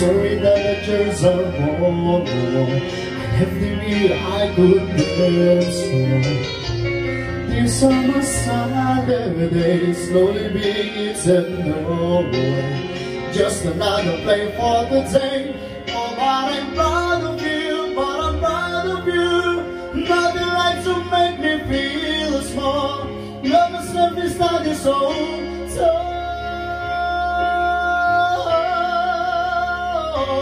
sorry that there's a wall And every meal I could dance for. These are my silent days Slowly being eaten away Just another play for the day. Oh, but I'm proud of you, but I'm proud of you. Nothing like to make me feel small. Love is every study so, so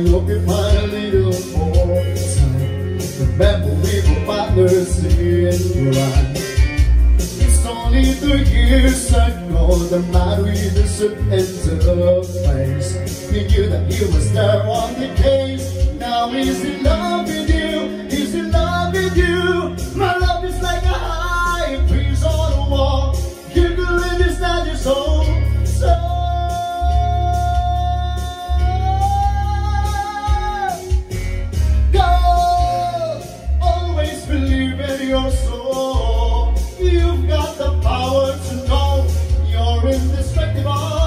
I occupy a little more time. Remember we were partners in crime It's only the years ago The night we just entered place We knew that he was there on the case. Now he's in love with you. He's in love with you. My destructive all